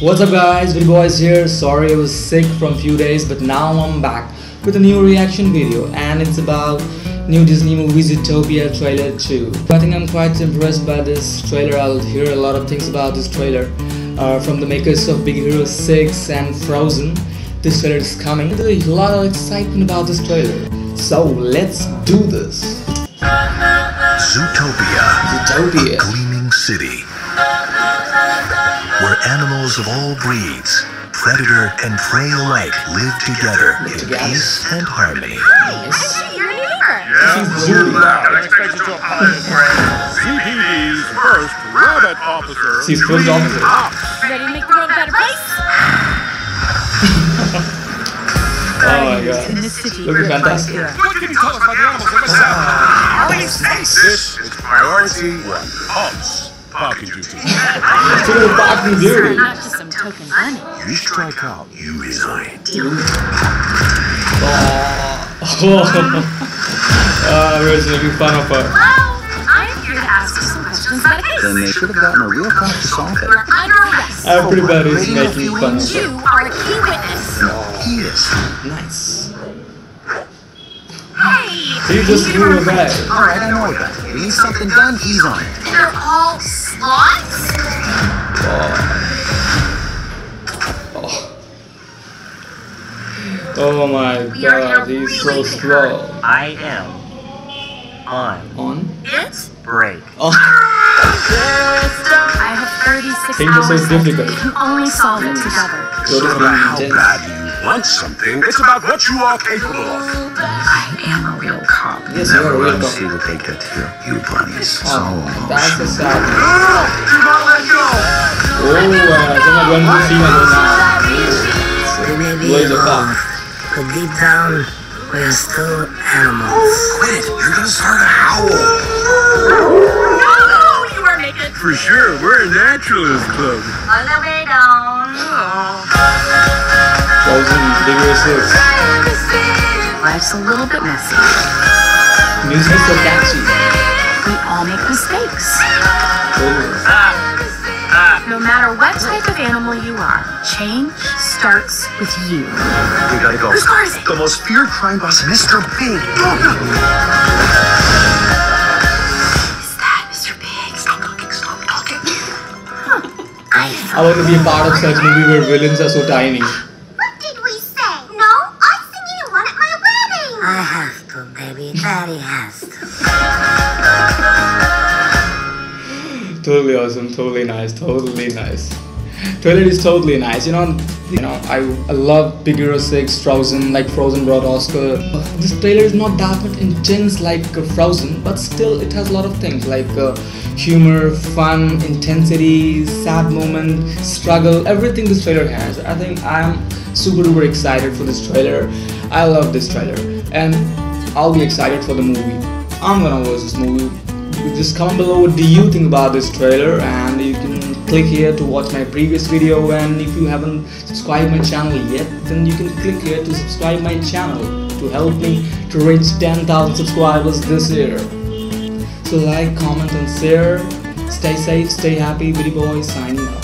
What's up guys, Witty Boy's here. Sorry I was sick from a few days but now I'm back with a new reaction video and it's about new Disney movie Zootopia trailer 2. I think I'm quite impressed by this trailer. I'll hear a lot of things about this trailer uh, from the makers of Big Hero 6 and Frozen. This trailer is coming. There's a lot of excitement about this trailer. So let's do this. Zootopia, Zootopia. a gleaming city where animals of all breeds, predator and prey alike, live together in peace and harmony. Yes. You're a new neighbor. This is Judy. ZPD's first rabbit officer. She's first officer. Ready to make the world a better place? Oh my god. In this city, Looking fantastic. What can you tell us about the animals in the South? This is priority one. Pumps. Parking duty. To the fucking duty. not just some token bunny. You strike out, you resign. Oh, we're just making fun of. Hello, I'm here to ask you some questions about a. Then they should have gotten a real cop to solve it. We're under arrest. Everybody's making fun of her. You are a key witness. He is. Nice. Hey, He just threw it away. All right, I know that. We need something done. He's on it. they're all slots? Oh, oh. oh my We are god, he's so really big slow. I am on On? It? break. Oh, I have 36 Things are so hours. difficult. We can only solve it together. It's not about how bad you want something. It's about what you are capable of. I am a real cop. Yes, you're a real See cop. what they did to you bunnies. So Oh, that's the sad thing. Do not let go. Oh, uh, someone going to see my now. Blaze of fire. But deep down, we are still animals. Quit it. You're gonna start a howl. No, you are naked. For sure, we're a naturalist club. On the way down. Frozen, Big Hero 6. Life's a little bit messy. Music is so catchy. We all make mistakes. Totally. No matter what type of animal you are, change starts with you. We gotta go. Whose car is it? The most feared crime boss, Mr. Big. Is that Mr. Big? Stop talking. Stop talking. I I want to be a part of such a movie where villains are so tiny. Totally awesome, totally nice, totally nice. Trailer is totally nice. You know, you know, I, I love Big Hero 6, Frozen, like Frozen brought Oscar. This trailer is not that much intense like uh, Frozen, but still it has a lot of things like uh, humor, fun, intensity, sad moment, struggle, everything this trailer has. I think I'm super duper excited for this trailer. I love this trailer and I'll be excited for the movie. I'm gonna watch this movie. Just comment below what do you think about this trailer and you can click here to watch my previous video. And if you haven't subscribed my channel yet then you can click here to subscribe my channel to help me to reach 10,000 subscribers this year. So like comment and share. Stay safe stay happy Witty Boy signing off